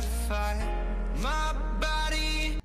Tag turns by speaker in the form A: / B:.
A: My body